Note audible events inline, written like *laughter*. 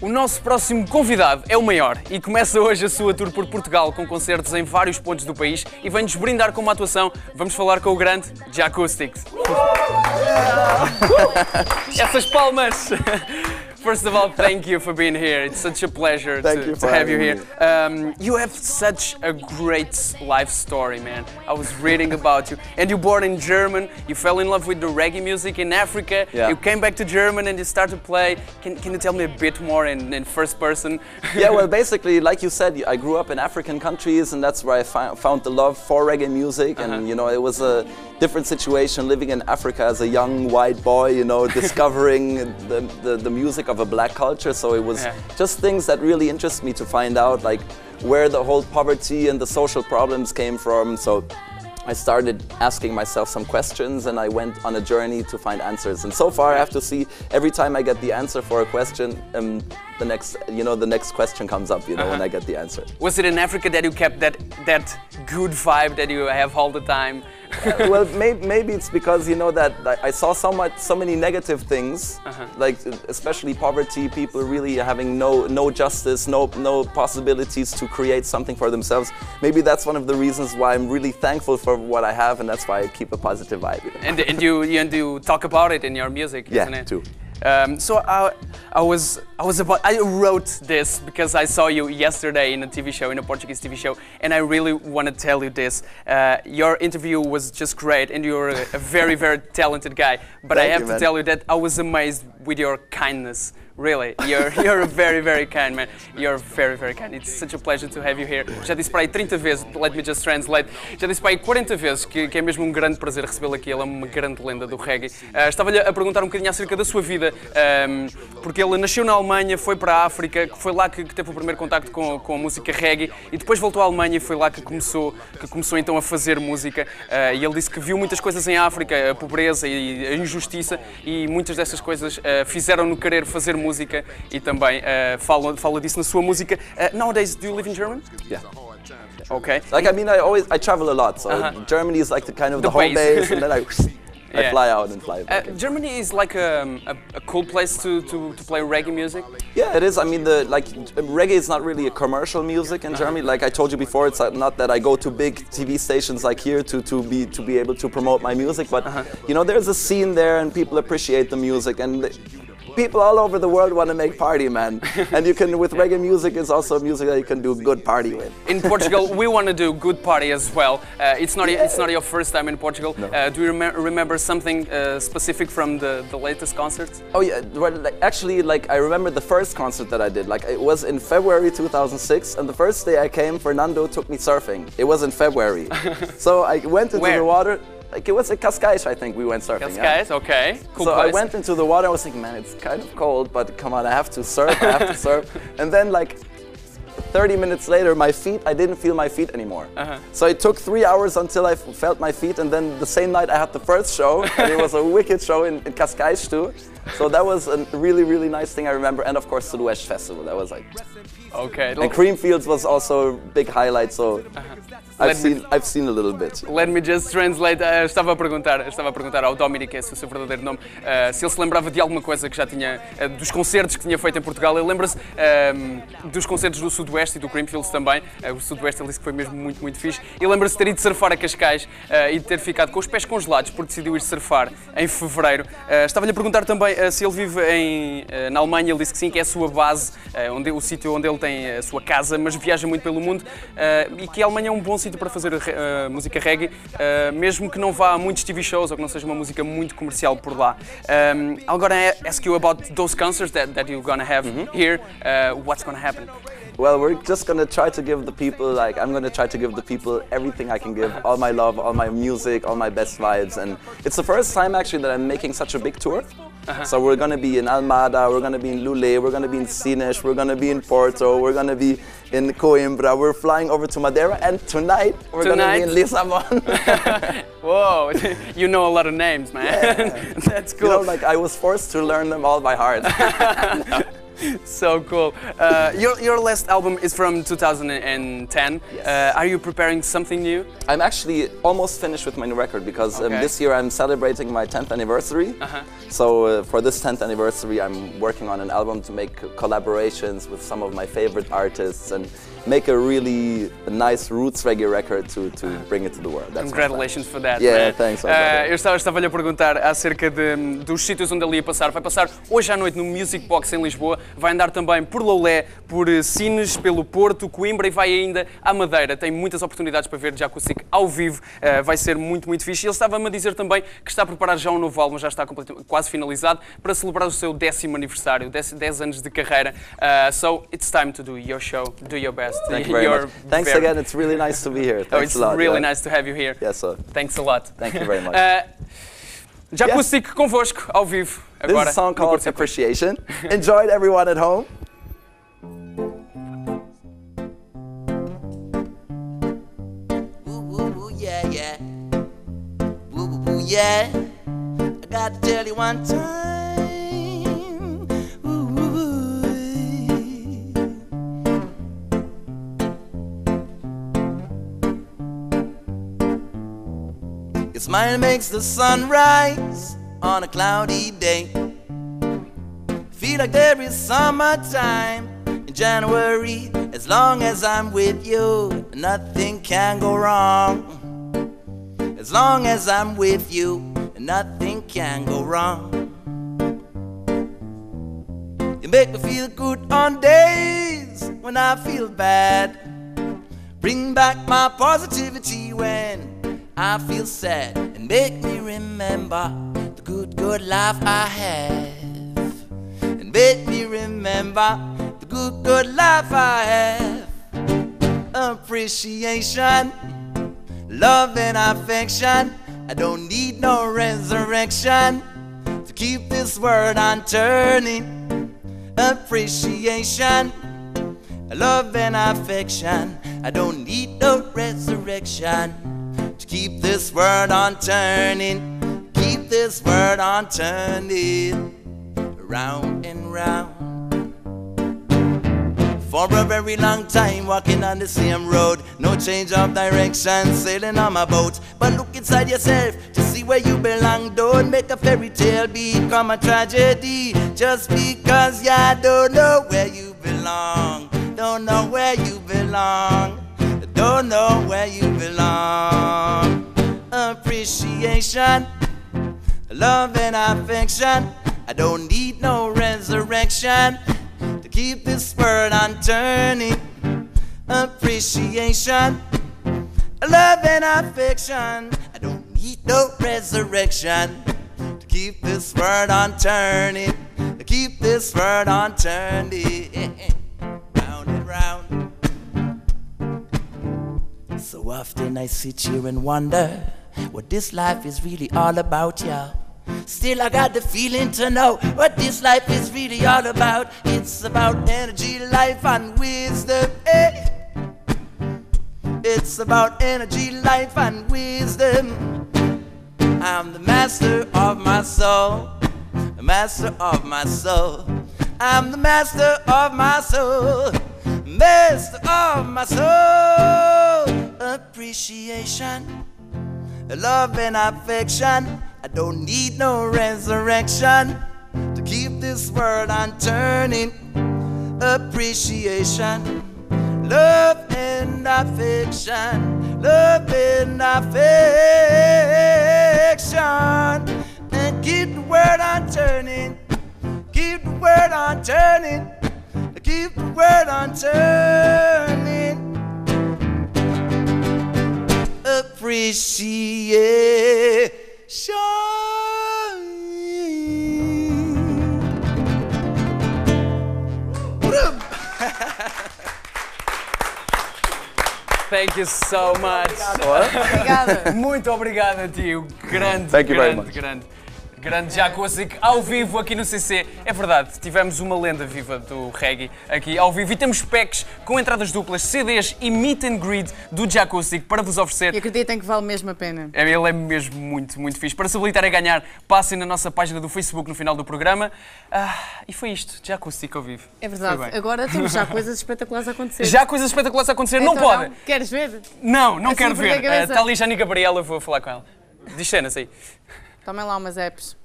O nosso próximo convidado é o maior e começa hoje a sua tour por Portugal com concertos em vários pontos do país e vem-nos brindar com uma atuação. Vamos falar com o grande Jacoustics. *laughs* Essas palmas! First of all, thank you for being here. It's such a pleasure Thank to, you to have you here. Um, you have such a great life story, man. I was reading about you. And you born in German, you fell in love with the reggae music in Africa, Yeah. you came back to German and you started to play. Can, can you tell me a bit more in, in first person? yeah, well, *laughs* basically, like you said, I grew up in African countries, and that's where I found the love for reggae music. And you know, it was a different situation living in Africa as a young white boy. You know, *laughs* discovering the, the, the music of a black culture. So it was Yeah. just things that really interest me to find out, like where the whole poverty and the social problems came from. So. I started asking myself some questions and I went on a journey to find answers. And so far, I have to see every time I get the answer for a question, um, the next, you know, the next question comes up. You know, when I get the answer. Was it in Africa that you kept that, that good vibe that you have all the time? *laughs* well, maybe, maybe it's because you know that I saw so much, so many negative things, uh-huh. like especially poverty, people really having no no justice, no no possibilities to create something for themselves. Maybe that's one of the reasons why I'm really thankful for what I have, and that's why I keep a positive vibe. you know. and, and you and you talk about it in your music, Yeah, isn't it? too. Um, so I, I was I was about I wrote this because I saw you yesterday in a TV show in a Portuguese TV show, and I really want to tell you this. Uh, your interview was just great, and you're a, a very very talented guy. But I have you, to man. tell you that I was amazed with your kindness. Really, *laughs* you're you're a very very kind man. You're very very kind. It's such a pleasure to have you here. Já disse para aí 30 vezes. Let me just translate. Já disse para aí 40 vezes que, que é mesmo um grande prazer recebê-lo aqui. Ele é uma grande lenda do reggae. Ah, Estava-lhe a perguntar um bocadinho acerca da sua vida, ahm, porque ele nasceu na Alemanha, foi para a África, foi lá que, que teve o primeiro contacto com, com a música reggae e depois voltou à Alemanha e foi lá que começou, que começou então a fazer música. Ah, e ele disse que viu muitas coisas em África, a pobreza e a injustiça, e muitas dessas coisas ah, fizeram-no querer fazer música e também ah, fala, fala disso na sua música. Ah, nowadays, do you live in Germany? Yeah. Okay. Like I mean, I always I travel a lot, so Uh-huh. Germany is like the kind of the, The home base. and then I, *laughs* I Yeah. fly out and fly Uh, back. in. Germany is like a, a, a cool place to, to, to play reggae music. Yeah, it is. I mean, the like reggae is not really a commercial music in Germany. Like I told you before, it's uh, not that I go to big TV stations like here to, to be to be able to promote my music, but Uh-huh. you know, there's a scene there, and people appreciate the music, and people all over the world want to make party, man. and you can with reggae music, it's also music that you can do good party with. In Portugal, we want to do good party as well. Uh, it's not it's not your first time in Portugal. Uh, do you remem- remember something uh, specific from the, the latest concerts? Oh yeah, well, like, actually, like I remember the first concert that I did. Like it was in February 2006, and the first day I came, Fernando took me surfing. It was in February, *laughs* so I went into Where? the water. Like it was at Cascais, I think we went surfing. yeah. Okay, cool so place. I went into the water. I was thinking, man, it's kind of cold, but come on, I have to surf. I have to *laughs* surf. And then like 30 minutes later, my feet, I didn't feel my feet anymore. Uh-huh. So it took three hours until I felt my feet. And then the same night I had the first show, *laughs* and it was a wicked show in, in Cascais too. So that was a really, really nice thing I remember. And of course, Sudoeste Festival. That was like, Okay, and Creamfields was also a big highlight. So Let I've me- seen, I've seen a little bit. Let me just translate. Uh, estava a perguntar, estava a perguntar ao Dominic, esse é o seu verdadeiro nome, uh, se ele se lembrava de alguma coisa que já tinha, uh, dos concertos que tinha feito em Portugal. Ele lembra-se dos concertos do Sudoeste e do Creamfields também. Uh, o Sudoeste ele disse que foi mesmo muito, muito fixe. E lembra-se de ter ido surfar a Cascais uh, e de ter ficado com os pés congelados porque decidiu ir surfar em fevereiro. Uh, Estava-lhe a perguntar também se ele vive em, na Alemanha. Ele disse que sim, que é a sua base, onde, o sítio onde ele tem a sua casa, mas viaja muito pelo mundo e que a Alemanha é um bom sítio para fazer música reggae, mesmo que não vá a muitos TV shows ou que não seja uma música muito comercial por lá. Um, I'm gonna ask you about those concerts that, that you're gonna have here. Uh, what's gonna happen? Well, we're just gonna try to give the people, like, I'm gonna try to give the people everything I can give all my love, all my music, all my best vibes. And it's the first time actually that I'm making such a big tour. Uh-huh. So we're gonna be in Almada, we're gonna be in Loulé, we're gonna be in Sines, we're gonna be in Porto, we're gonna be in Coimbra, we're flying over to Madeira, and tonight we're gonna be in Lisbon. *laughs* *laughs* Whoa, *laughs* you know a lot of names, man. That's you cool. know, like I was forced to learn them all by heart. *laughs* so cool. Uh, your, your last album is from 2010. Yes. Uh, are you preparing something new? I'm actually almost finished with my new record because um, this year I'm celebrating my 10th anniversary. Uh-huh. So uh, for this 10th anniversary, I'm working on an album to make collaborations with some of my favorite artists and make a really nice roots reggae record to, to bring it to the world. That's. Congratulations for that. Yeah, man. thanks, Uh, eu estava- estava-lhe a perguntar acerca de, dos sítios onde ele ia passar. Vai passar hoje à noite no Music Box em Lisboa, vai andar também por Loulé, por eh, Sines, pelo Porto, Coimbra e vai ainda à Madeira. Tem muitas oportunidades para ver Jacuzzic ao vivo, Uh, vai ser muito, muito fixe. Ele estava-me a dizer também que está a preparar já um novo álbum, já está quase finalizado, para celebrar o seu décimo aniversário, 10, 10 anos de carreira. Uh, so it's time to do your show, do your best. Thank you very Your much. Thanks very- again. It's really nice to be here. Oh, Thanks it's a lot. really yeah. nice to have you here. Yes, sir. Thanks a lot. Thank you very *laughs* much. Uh, Jahcoustix convosco, ao vivo, This agora. is a song called Appreciation. *laughs* Enjoy it, everyone at home. Yeah. I got to tell you one time. Smile makes the sun rise on a cloudy day. Feel like there is summertime in January. As long as I'm with you, nothing can go wrong. As long as I'm with you, nothing can go wrong. You make me feel good on days when I feel bad. Bring back my positivity when I feel sad. And make me remember the good, good life I have. And make me remember the good, good life I have. Appreciation, love and affection. I don't need no resurrection to keep this world on turning. Appreciation, love and affection. I don't need no resurrection keep this world on turning. Keep this world on turning round and round. For a very long time, walking on the same road, no change of direction, sailing on my boat. But look inside yourself to see where you belong. Don't make a fairy tale become a tragedy just because you don't know where you belong. Don't know where you belong. Don't know where you belong. Appreciation, love and affection. I don't need no resurrection to keep this world on turning. Appreciation, love and affection. I don't need no resurrection to keep this world on turning. To keep this world on turning. *laughs* So often I sit here and wonder what this life is really all about, y'all. Still, I got the feeling to know what this life is really all about. It's about energy, life, and wisdom. eh. It's about energy, life, and wisdom. I'm the master of my soul, the master of my soul. I'm the master of my soul, master of my soul. Appreciation, love, and affection. I don't need no resurrection to keep this world on turning. Appreciation, love, and affection, love, and affection, and keep the world on turning. Keep the world on turning. Keep the world on turning. Appreciation. Thank you so much. Obrigada. Muito obrigado a ti, o grande, Thank you very grande, much. grande. Grande Jacuzzi ao vivo aqui no CC. É verdade, tivemos uma lenda viva do reggae aqui ao vivo e temos packs com entradas duplas, CDs e meet and greet do Jacuzzi para vos oferecer. E acreditem que vale mesmo a pena. É, Ele é mesmo muito, muito fixe. Para se habilitar a ganhar, passem na nossa página do Facebook no final do programa. Ah, e foi isto, Jacuzzi ao vivo. É Foi verdade. bem. Agora temos já *laughs* coisas espetaculares a acontecer. Já há coisas espetaculares a acontecer, não Então pode. Queres ver? Não, não Assim quero por ver. cabeça? Está ali Jani Gabriela, eu vou falar com ela. Diz cenas aí. Tomem lá umas apps.